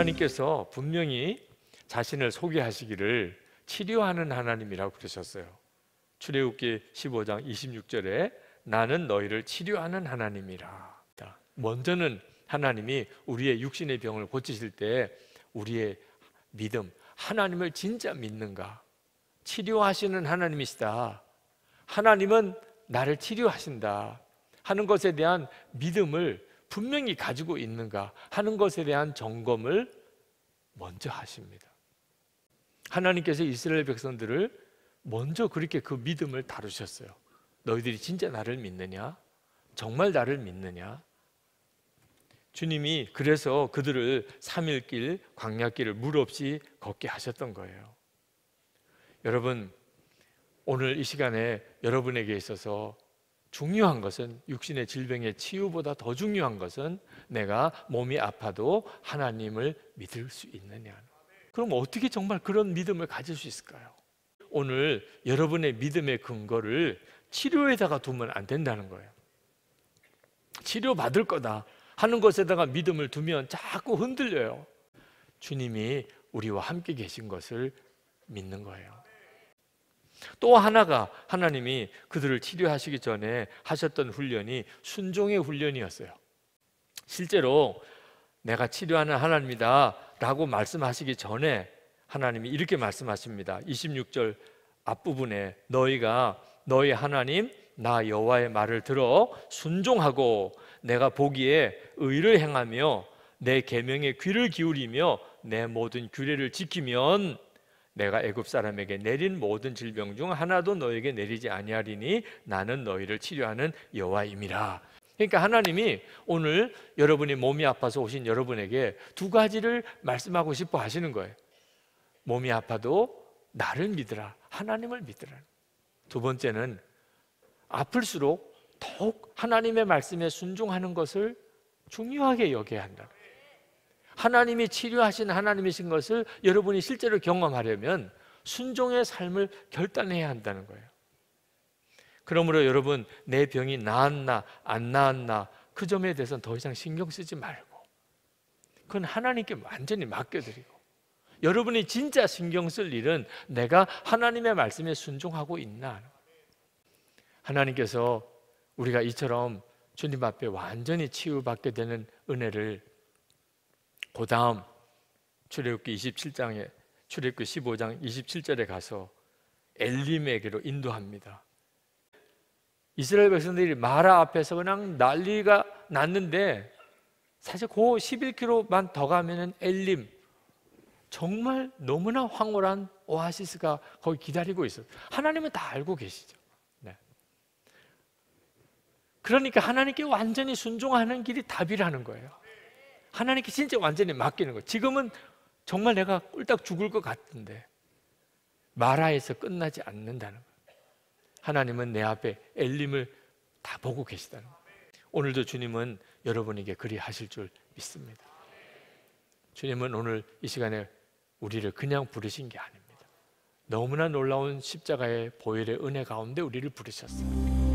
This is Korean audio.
하나님께서 분명히 자신을 소개하시기를 치료하는 하나님이라고 그러셨어요. 출애굽기 15장 26절에 나는 너희를 치료하는 하나님이라. 먼저는 하나님이 우리의 육신의 병을 고치실 때 우리의 믿음, 하나님을 진짜 믿는가? 치료하시는 하나님이시다. 하나님은 나를 치료하신다. 하는 것에 대한 믿음을 분명히 가지고 있는가 하는 것에 대한 점검을 먼저 하십니다. 하나님께서 이스라엘 백성들을 먼저 그렇게 그 믿음을 다루셨어요. 너희들이 진짜 나를 믿느냐? 정말 나를 믿느냐? 주님이 그래서 그들을 3일길 광야길을 물 없이 걷게 하셨던 거예요. 여러분 오늘 이 시간에 여러분에게 있어서 중요한 것은 육신의 질병의 치유보다 더 중요한 것은 내가 몸이 아파도 하나님을 믿을 수 있느냐. 그럼 어떻게 정말 그런 믿음을 가질 수 있을까요? 오늘 여러분의 믿음의 근거를 치료에다가 두면 안 된다는 거예요. 치료 받을 거다 하는 것에다가 믿음을 두면 자꾸 흔들려요. 주님이 우리와 함께 계신 것을 믿는 거예요. 또 하나가 하나님이 그들을 치료하시기 전에 하셨던 훈련이 순종의 훈련이었어요. 실제로 내가 치료하는 하나님이다 라고 말씀하시기 전에 하나님이 이렇게 말씀하십니다. 26절 앞부분에 너희가 너희 하나님 나 여호와의 말을 들어 순종하고 내가 보기에 의를 행하며 내 계명에 귀를 기울이며 내 모든 규례를 지키면 내가 애굽 사람에게 내린 모든 질병 중 하나도 너에게 내리지 아니하리니 나는 너희를 치료하는 여호와임이라. 그러니까 하나님이 오늘 여러분이 몸이 아파서 오신 여러분에게 두 가지를 말씀하고 싶어 하시는 거예요. 몸이 아파도 나를 믿으라. 하나님을 믿으라. 두 번째는 아플수록 더욱 하나님의 말씀에 순종하는 것을 중요하게 여겨야 한다. 하나님이 치료하신 하나님이신 것을 여러분이 실제로 경험하려면 순종의 삶을 결단해야 한다는 거예요. 그러므로 여러분 내 병이 나았나 안 나았나 그 점에 대해서는 더 이상 신경 쓰지 말고 그건 하나님께 완전히 맡겨드리고 여러분이 진짜 신경 쓸 일은 내가 하나님의 말씀에 순종하고 있나 하나님께서 우리가 이처럼 주님 앞에 완전히 치유받게 되는 은혜를 그 다음 출애굽기 27장에 출애굽기 15장 27절에 가서 엘림에게로 인도합니다. 이스라엘 백성들이 마라 앞에서 그냥 난리가 났는데 사실 그 11km만 더 가면은 엘림 정말 너무나 황홀한 오아시스가 거기 기다리고 있어요. 하나님은 다 알고 계시죠. 네. 그러니까 하나님께 완전히 순종하는 길이 답이라는 거예요. 하나님께 진짜 완전히 맡기는 거예요. 지금은 정말 내가 꿀딱 죽을 것 같은데 마라에서 끝나지 않는다는 거예요. 하나님은 내 앞에 엘림을 다 보고 계시다는 거예요. 오늘도 주님은 여러분에게 그리 하실 줄 믿습니다. 주님은 오늘 이 시간에 우리를 그냥 부르신 게 아닙니다. 너무나 놀라운 십자가의 보혈의 은혜 가운데 우리를 부르셨어요.